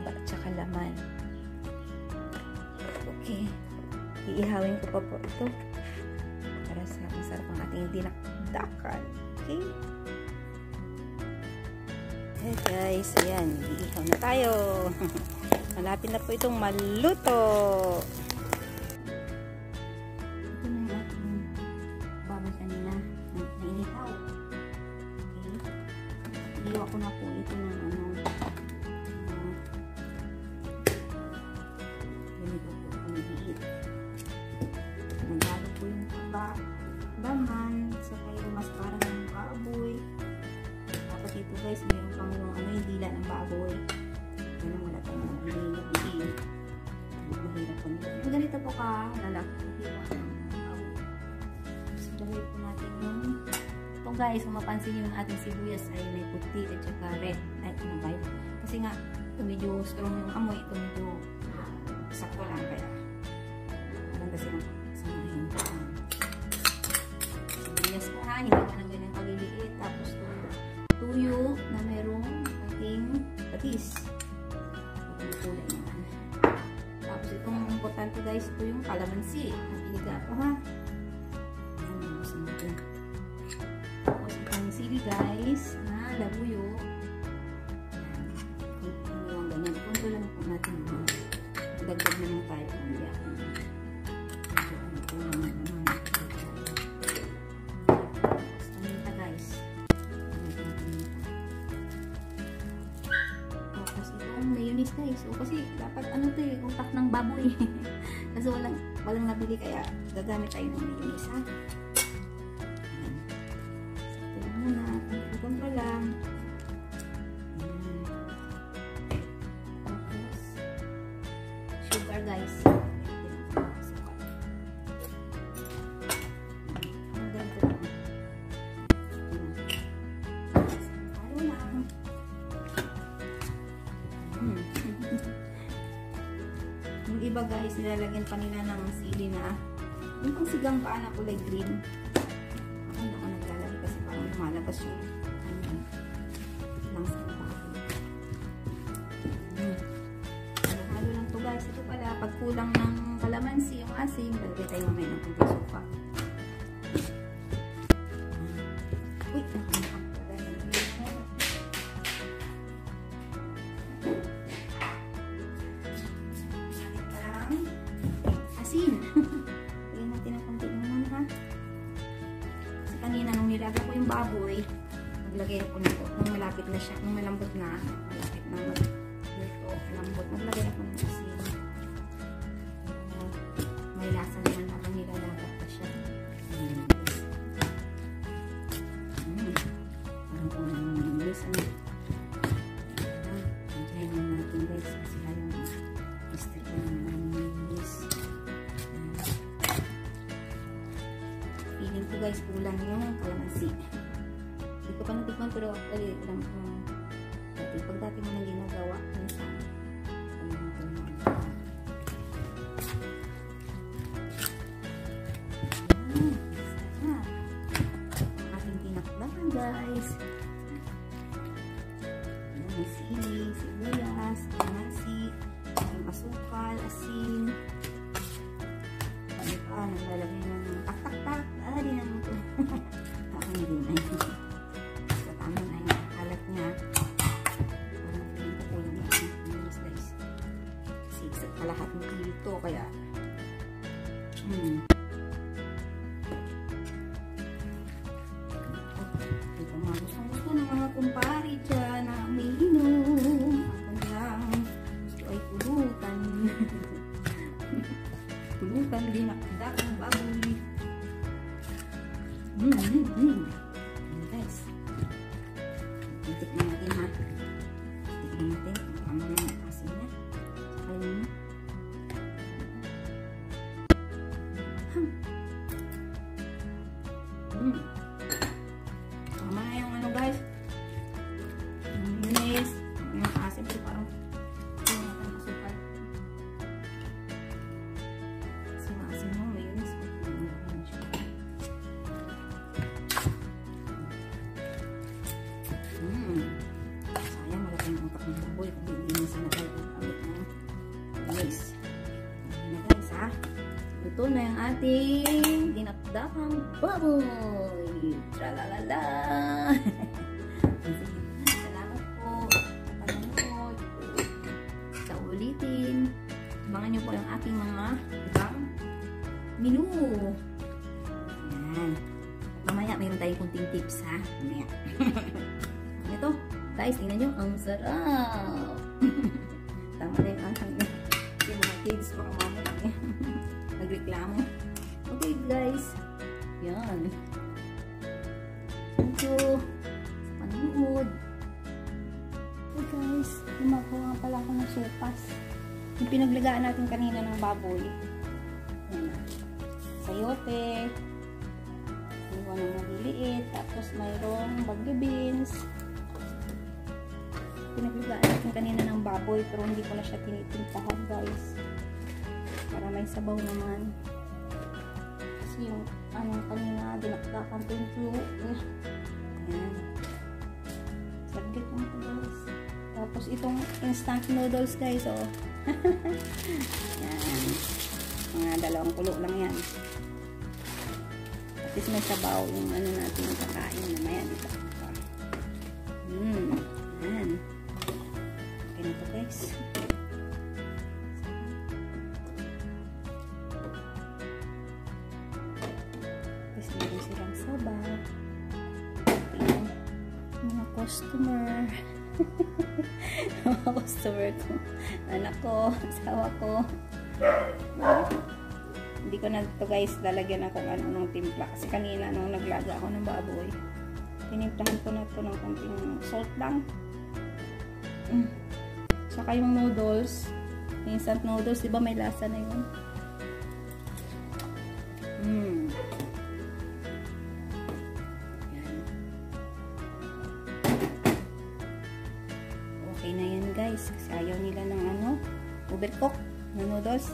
taba tsaka laman. Okay. Iihawin ko pa po ito para sa masarap ang ating dinakdakan. Okay? Hey guys, ayan, iihaw na tayo. Malapit na po itong maluto. Ito na yung ating babay kanina. Na po ito guys, mayroon pang yung ano yung dila ng baboy. Ano wala tayong hindi mahirap po nila. Yung ganito po ka, lalaki po ng baboy. Lagay po natin yung ito guys, kung mapansin yung ating sibuyas ay may puti at saka red. Ay, ano ba yun? Kasi nga, ito medyo strong yung amoy. Ito medyo sakto lang kaya maganda silang samahin. Sibuyas po ha, hindi ka na kalamansi. Ang iliga po ha. Ayan, gusto natin. Tapos itong sili guys, na labuyo. Ayan. Kung ano ganyan. Kunto lang po natin. Dagdag naman tayo. Hindi ako. Medyo ano guys. O kasi dapat ano to eh, utak ng baboy. kasi walang, walang nabili kaya gagamit tayo ng mayonnaise ha. Ito muna. Pagkutom pa lang. Ayan. Sugar guys. Guys, nilalagyan pa nila ng sili na yung pang sigang pa na kulay green. Ako hindi ako naglalagay kasi parang lumalabas yung langsa ng. Halo-halo lang to guys. Ito pala, pag kulang ng kalamansi, yung asin, lalagay tayo mamaya ng kunti siya, nung malambot na, malapit na mag dito, malambot, naglagay ako ng asin. May lasa naman habang nilalagat pa siya. Guys. Mm. Parang kulang ng English. Ano? Antayin lang natin guys kasi na. Mistake na naman ng English. Feeling ko guys, kulang yung kalamansi. Hindi ko pa natikman pero ali, alam ko dati. Pag dati mo nang ginagawa, minsan. Ano mo. Ayan, sarap. Ang ating tinakdakan guys. Ayan, sili, yung asukal, asin. Ano pa, naglalagay ito, kaya hmm. Ito mga gusto gusto ng mga kumpari dyan na umiinom. Ako lang. Gusto ay pulutan. pulutan din nakada ng baboy. Mm, mm, mm. Ayan, guys. Tikman natin ha. Tikman natin na yung asin niya. Saka Ito na yung ating dinakdakang baboy. Tralalala! Salamat po sa panonood. Sa ulitin. Abangan nyo po yung ating mga ibang menu. Ayan. Mamaya mayroon tayong kunting tips ha. Mamaya. Ito. Guys, tingnan nyo. Ang sarap. Tama na yung aking mga kids. Baka mamaya. Nagreklamo. Okay guys. Yan. Thank you. Sa panonood. Okay guys. Gumagawa pala ako ng sopas. Yung pinaglagaan natin kanina ng baboy. Yan. Sayote. Iwan ng maliliit. Tapos mayroong bagyo beans. Pinaglagaan natin kanina ng baboy. Pero hindi ko na siya tinitintahan guys. Para may sabaw naman. Kasi yung ano kanina dinakdakan ko yung tuyo. Ayan. Saglit lang ito. Tapos itong instant noodles guys oh. yan. Mga dalawang kulo lang yan. At least may sabaw yung ano natin yung kakain mamaya customer. mga customer ko. Anak ko, asawa ko. Hindi ko na ito guys lalagyan ako ano ng timpla. Kasi kanina nung naglaga ako ng baboy, tinimplahan ko na ito ng konting salt lang. Mm. Saka yung noodles, instant noodles, di may lasa na yun? Overcook na noodles.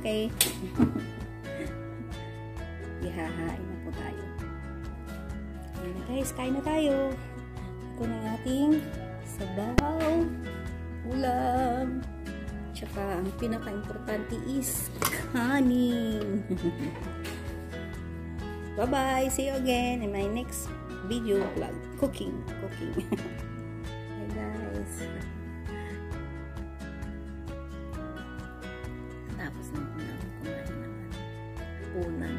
Okay. Ihahain na po tayo. Ayan na guys, kain na tayo. Ito na ating sabaw, ulam, tsaka ang pinaka-importante is kanin. Bye-bye! See you again in my next video vlog. Cooking. Cooking. Hi guys. Punan.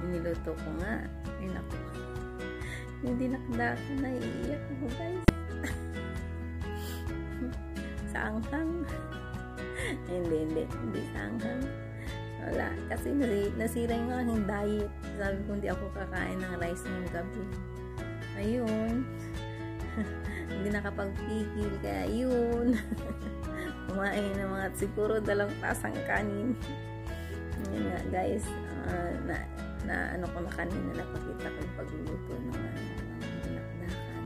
yung niluto ko nga. Ay naku. Yung dinakda ko, naiiyak ako guys. sa anghang. hindi, hindi. Hindi sa. Wala. Kasi nasi, nasira yung aking diet. Sabi ko hindi ako kakain ng rice ngayong gabi. Ayun. hindi nakapagpigil. Kaya yun. Kumain ng mga siguro dalawang tasang kanin. Yun nga guys. Uh, na, na ano ko na kanina napakita ko yung pagluluto ng dinakdakan.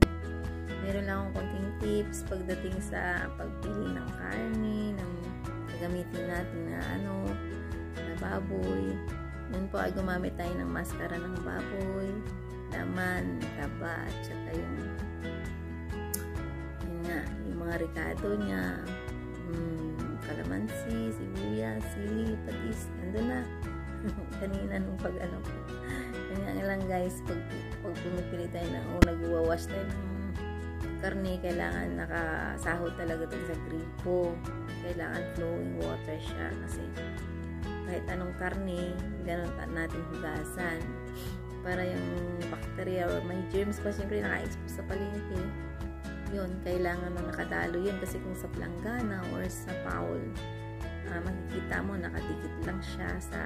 Meron lang akong konting tips pagdating sa pagpili ng karne, ng gagamitin natin na ano, na baboy. Yun po ay gumamit tayo ng maskara ng baboy, laman, taba, at saka yung yun nga, yung mga ricado niya, hmm, kalamansi, sibuyas, sili, patis, andun na. kanina nung pag ano ko. Kanya lang guys, pag, pag pumipili tayo ng, o nag-wawash tayo ng karne, kailangan nakasahod talaga ito sa gripo. Kailangan flowing water siya kasi kahit anong karne, ganun natin hugasan. Para yung bacteria or may germs pa siyempre naka-expose sa palengke. Yun, kailangan na nakadalo yun. Kasi kung sa planggana or sa foul, uh, makikita mo nakadikit lang siya sa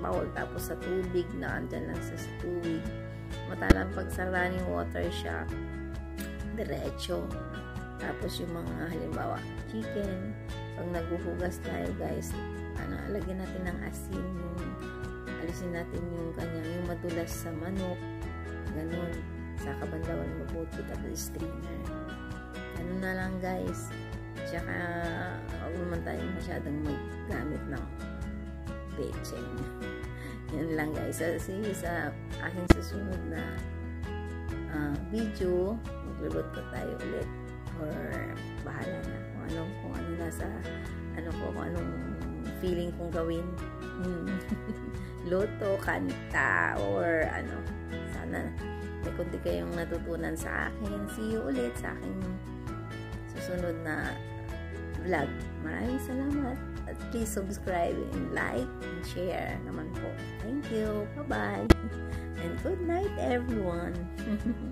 bowl tapos sa tubig na andyan lang sa, sa tubig. Matalang pag sa running water siya diretso. Tapos yung mga halimbawa chicken pag naguhugas tayo guys ano, alagyan natin ng asin yung alisin natin yung kanyang yung madulas sa manok ganun sa kabandawan mabuti tapos strainer ganun na lang guys Tsaka, huwag naman tayo masyadong maggamit ng pechen. Yan lang guys. Kasi sa aking susunod na uh, video, magluluto tayo ulit. or bahala na kung anong kung ano nasa ano ko kung anong feeling kong gawin hmm. luto, kanta or ano sana may kunti kayong natutunan sa akin. See you ulit sa aking susunod na vlog. Maraming salamat. At please subscribe and like and share naman po. Thank you. Bye bye and good night everyone